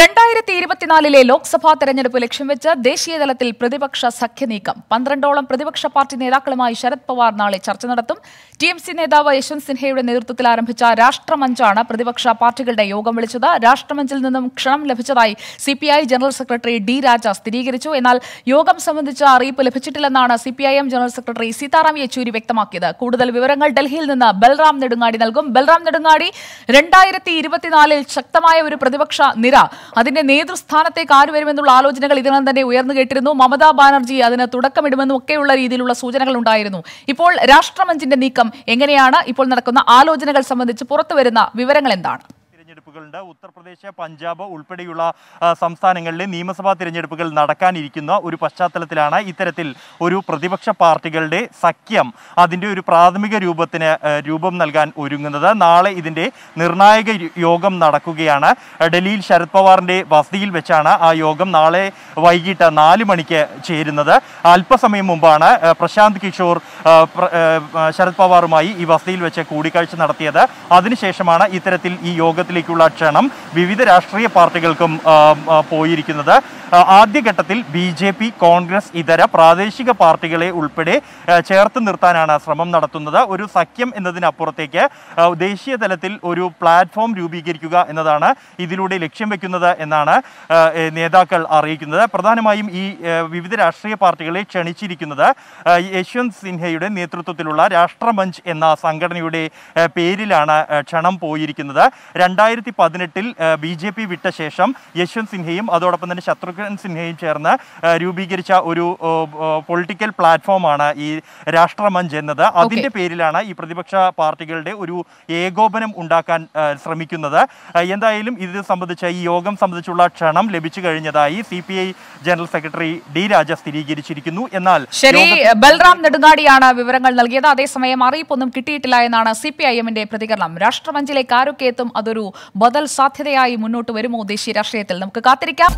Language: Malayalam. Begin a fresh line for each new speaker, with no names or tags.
രണ്ടായിരത്തി ഇരുപത്തിനാലിലെ ലോക്സഭാ തെരഞ്ഞെടുപ്പ് ലക്ഷ്യം വെച്ച് ദേശീയതലത്തിൽ പ്രതിപക്ഷ സഖ്യനീക്കം പന്ത്രണ്ടോളം പ്രതിപക്ഷ പാർട്ടി നേതാക്കളുമായി ശരത് പവാർ നാളെ ചർച്ച നടത്തും. ടി എം സി നേതാവ് യശ്വന്ത് സിൻഹയുടെ നേതൃത്വത്തിൽ ആരംഭിച്ച രാഷ്ട്രമഞ്ചാണ് പ്രതിപക്ഷ പാർട്ടികളുടെ യോഗം വിളിച്ചത്. രാഷ്ട്രമഞ്ചിൽ നിന്നും ക്ഷണം ലഭിച്ചതായി C P I general secretary D Raja സ്ഥിരീകരിച്ചു. എന്നാൽ യോഗം സംബന്ധിച്ച അറിയിപ്പ് ലഭിച്ചിട്ടില്ലെന്നാണ് C P I M general secretary Sitaram Yechury വ്യക്തമാക്കിയത്. കൂടുതൽ വിവരങ്ങൾ ഡൽഹിയിൽ നിന്ന് ബൽറാം നെടുങ്ങാടി നൽകും. ബൽറാം നെടുങ്ങാടി രണ്ടായിരത്തി ഇരുപത്തിനാലിൽ ശക്തമായ ഒരു പ്രതിപക്ഷ നിര അതിന്റെ നേതൃസ്ഥാനത്തേക്ക് ആര് വരുമെന്നുള്ള ആലോചനകൾ ഇതിനകം തന്നെ ഉയർന്നു കേട്ടിരുന്നു. മമതാ ബാനർജി അതിന് തുടക്കമിടുമെന്നും ഒക്കെയുള്ള രീതിയിലുള്ള സൂചനകൾ ഉണ്ടായിരുന്നു. ഇപ്പോൾ രാഷ്ട്രമഞ്ചിന്റെ നീക്കം എങ്ങനെയാണ്? ഇപ്പോൾ നടക്കുന്ന ആലോചനകൾ സംബന്ധിച്ച് പുറത്തുവരുന്ന വിവരങ്ങൾ എന്താണ്?
തിരഞ്ഞെടുപ്പുകളുണ്ട്. ഉത്തർപ്രദേശ് പഞ്ചാബ് ഉൾപ്പെടെയുള്ള സംസ്ഥാനങ്ങളിൽ നിയമസഭാ തിരഞ്ഞെടുപ്പുകൾ നടക്കാനിരിക്കുന്ന ഒരു പശ്ചാത്തലത്തിലാണ് ഇത്തരത്തിൽ ഒരു പ്രതിപക്ഷ പാർട്ടികളുടെ സഖ്യം അതിന്റെ ഒരു പ്രാഥമിക രൂപത്തിന് രൂപം നൽകാൻ ഒരുങ്ങുന്നത്. നാളെ ഇതിന്റെ നിർണായക യോഗം നടക്കുകയാണ്. ഡൽഹിയിൽ ശരത് പവാറിന്റെ വസതിയിൽ വെച്ചാണ് ആ യോഗം നാളെ വൈകിട്ട് നാല് മണിക്ക് ചേരുന്നത്. അല്പസമയം മുമ്പാണ് പ്രശാന്ത് കിഷോർ ശരത് പവാറുമായി ഈ വസതിയിൽ വെച്ച് കൂടിക്കാഴ്ച നടത്തിയത്. അതിനുശേഷമാണ് ഇത്തരത്തിൽ ഈ യോഗത്തിലേക്കുള്ള ക്ഷണം വിവിധ രാഷ്ട്രീയ പാർട്ടികൾക്കും പോയിരിക്കുന്നത്. ആദ്യഘട്ടത്തിൽ ബി ജെ പി കോൺഗ്രസ് ഇതര പ്രാദേശിക പാർട്ടികളെ ഉൾപ്പെടെ ചേർത്ത് നിർത്താനാണ് ശ്രമം നടത്തുന്നത്. ഒരു സഖ്യം എന്നതിനപ്പുറത്തേക്ക് ദേശീയ തലത്തിൽ ഒരു പ്ലാറ്റ്ഫോം രൂപീകരിക്കുക എന്നതാണ് ഇതിലൂടെ ലക്ഷ്യം വെക്കുന്നത് എന്നാണ് നേതാക്കൾ അറിയിക്കുന്നത്. പ്രധാനമായും ഈ വിവിധ രാഷ്ട്രീയ പാർട്ടികളെ ക്ഷണിച്ചിരിക്കുന്നത് യശ്വന്ത് സിൻഹയുടെ നേതൃത്വത്തിലുള്ള രാഷ്ട്രമഞ്ച് എന്ന സംഘടനയുടെ പേരിലാണ് ക്ഷണം പോയിരിക്കുന്നത്. രണ്ടായിരത്തി പതിനെട്ടിൽ ബി ജെ പി വിട്ട ശേഷം യശ്വന്ത് സിൻഹയും അതോടൊപ്പം തന്നെ ശത്രുഘ്നൻ സിൻഹയും ചേർന്ന് രൂപീകരിച്ച ഒരു പൊളിറ്റിക്കൽ പ്ലാറ്റ്ഫോമാണ് ഈ രാഷ്ട്രമഞ്ച് എന്നത്. അതിന്റെ പേരിലാണ് ഈ പ്രതിപക്ഷ പാർട്ടികളുടെ ഒരു ഏകോപനം ഉണ്ടാക്കാൻ ശ്രമിക്കുന്നത്. എന്തായാലും ഇത് സംബന്ധിച്ച ഈ യോഗം സംബന്ധിച്ചുള്ള ക്ഷണം ലഭിച്ചു കഴിഞ്ഞതായി C P I general secretary D Raja സ്ഥിരീകരിച്ചിരിക്കുന്നു. എന്നാൽ
ശരി ബൽറാം നെടുങ്ങാടിയാണ് വിവരങ്ങൾ നൽകിയത്. അതേസമയം അറിയിപ്പൊന്നും കിട്ടിയിട്ടില്ല എന്നാണ് സി പി ഐ എമ്മിന്റെ പ്രതികരണം. രാഷ്ട്രമഞ്ചിലേക്ക് ആരൊക്കെ എത്തും അതൊരു ബദൽ സാധ്യതയായി മുന്നോട്ട് വരുമോ ദേശീയ രാഷ്ട്രീയത്തിൽ? നമുക്ക് കാത്തിരിക്കാം.